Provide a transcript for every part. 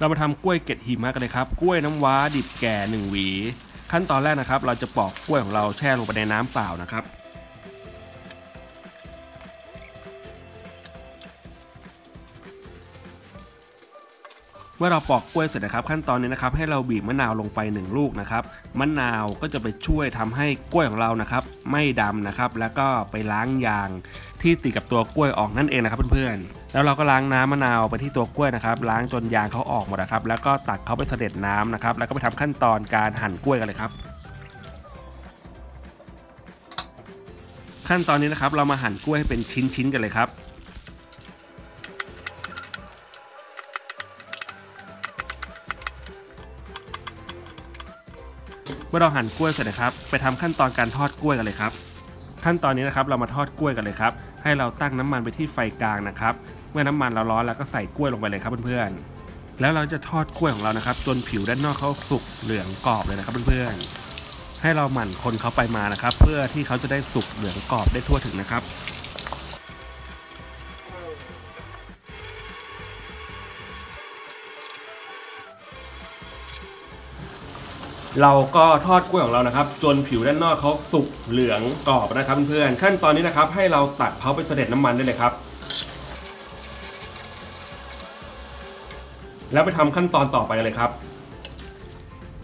เรามาทำกล้วยเกล็ดหิมะกันเลยครับ กล้วยน้ำว้าดิบแก่หนึ่งหวี ขั้นตอนแรกนะครับ เราจะปอกกล้วยของเราแช่ลงไปในน้ำเปล่านะครับ เมื่อเราปอกกล้วยเสร็จนะครับ ขั้นตอนนี้นะครับให้เราบีบมะนาวลงไป 1 ลูกนะครับ มะนาวก็จะไปช่วยทำให้กล้วยของเรานะครับ ไม่ดำนะครับ แล้วก็ไปล้างยางที่ติดกับตัวกล้วยออกนั่นเองนะครับเพื่อนๆ แล้วเราก็ล้างน้ำมะนาวไปที่ตัวกล้วยนะครับ ล้างจนยางเขาออกหมดนะครับ แล้วก็ตักเขาไปเสด็จน้ำนะครับ แล้วก็ไปทำขั้นตอนการหั่นกล้วยกันเลยครับ ขั้นตอนนี้นะครับ เรามาหั่นกล้วยให้เป็นชิ้นๆกันเลยครับเมื่อเราหั่นกล้วยเสร็จนะครับ ไปทำขั้นตอนการทอดกล้วยกันเลยครับ ขั้นตอนนี้นะครับเรามาทอดกล้วยกันเลยครับ ให้เราตั้งน้ำมันไปที่ไฟกลางนะครับ เมื่อน้ำมันเราร้อนแล้วก็ใส่กล้วยลงไปเลยครับเพื่อนๆ แล้วเราจะทอดกล้วยของเรานะครับ จนผิวด้านนอกเขาสุกเหลืองกรอบเลยนะครับเพื่อนๆ ให้เราหมั่นคนเขาไปมานะครับ เพื่อที่เขาจะได้สุกเหลืองกรอบได้ทั่วถึงนะครับ เราก็ทอดกล้วยของเรานะครับ จนผิวด้านนอกเขาสุกเหลืองกรอบนะครับเพื่อนๆขั้นตอนนี้นะครับ ให้เราตัดเขาไปเสด็จน้ำมันได้เลยครับ แล้วไปทำขั้นตอนต่อไปเลยครับ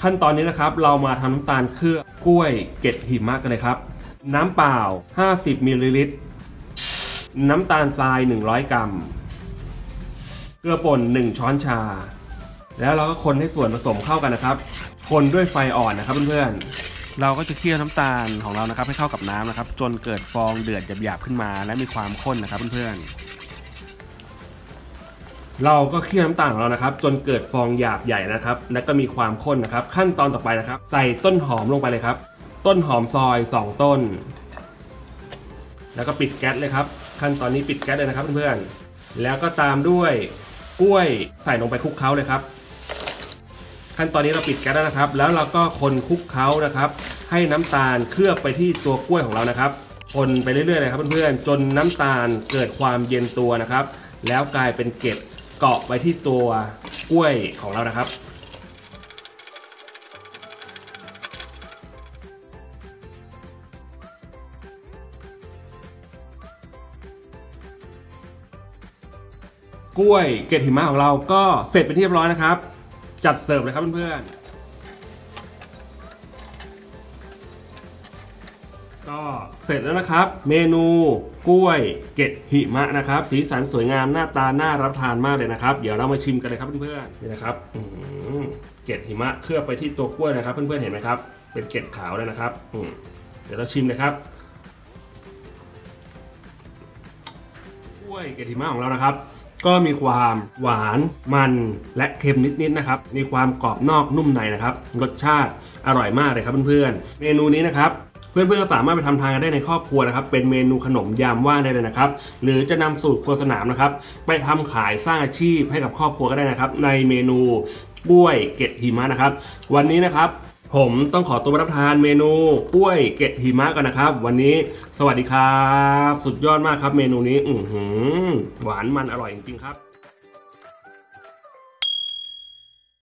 ขั้นตอนนี้นะครับ เรามาทำน้ำตาลเคลือบกล้วยเกล็ดหิมะกันเลยครับ น้ำเปล่า 50มิลลิลิตรน้ำตาลทราย 100 กรัม เกลือป่น 1 ช้อนชา แล้วเราก็คนให้ส่วนผสมเข้ากันนะครับ คนด้วยไฟอ่อนนะครับเพื่อนๆ เราก็จะเคี่ยวน้ำตาลของเรานะครับ ให้เข้ากับน้ำนะครับ จนเกิดฟองเดือดหยาบๆขึ้นมา และมีความข้นนะครับเพื่อนๆ เราก็เคี่ยวน้ำตาลของเรานะครับ จนเกิดฟองหยาบใหญ่นะครับ และก็มีความข้นนะครับ ขั้นตอนต่อไปนะครับ ใส่ต้นหอมลงไปเลยครับ ต้นหอมซอย 2 ต้น แล้วก็ปิดแก๊สเลยครับ ขั้นตอนนี้ปิดแก๊สเลยนะครับเพื่อนๆ แล้วก็ตามด้วยกล้วยใส่ลงไปคลุกเคล้าเลยครับ ขั้นตอนนี้เราปิดแก๊สแล้วนะครับ แล้วเราก็คนคลุกเคล้านะครับ ให้น้ำตาลเคลือบไปที่ตัวกล้วยของเรานะครับคนไปเรื่อยๆเลยครับเพื่อนๆจนน้ำตาลเกิดความเย็นตัวนะครับ แล้วกลายเป็นเกล็ดเกาะไปที่ตัวกล้วยของเรานะครับกล้วยเกล็ดหิมะของเราก็เสร็จเป็นที่เรียบร้อยนะครับ จัดเสิร์ฟเลยครับเพื่อนๆ ก็เสร็จแล้วนะครับ เมนูกล้วยเกล็ดหิมะนะครับ สีสันสวยงามหน้าตาน่ารับทานมากเลยนะครับ เดี๋ยวเรามาชิมกันเลยครับเพื่อนๆนี่นะครับอื้อหือเกล็ดหิมะเคลือบไปที่ตัวกล้วยนะครับ เพื่อนๆเห็นไหมครับ เป็นเกล็ดขาวเลยนะครับอืมเดี๋ยวเราชิมเลยครับกล้วยเกล็ดหิมะของเรานะครับ ก็มีความหวานมันและเค็มนิดๆนะครับ มีความกรอบนอกนุ่มในนะครับ รสชาติอร่อยมากเลยครับเพื่อนๆ เมนูนี้นะครับเพื่อนๆก็สามารถไปทำทานกันได้ในครอบครัวนะครับ เป็นเมนูขนมยามว่างได้เลยนะครับ หรือจะนำสูตรครัวสนามนะครับ ไปทำขายสร้างอาชีพให้กับครอบครัวก็ได้นะครับ ในเมนูกล้วยเกล็ดหิมะนะครับ วันนี้นะครับ ผมต้องขอตัวรับทานเมนูกล้วยเกล็ดหิมะกันนะครับ วันนี้สวัสดีครับ สุดยอดมากครับเมนูนี้ อืหหวานมันอร่อยจริงๆครับ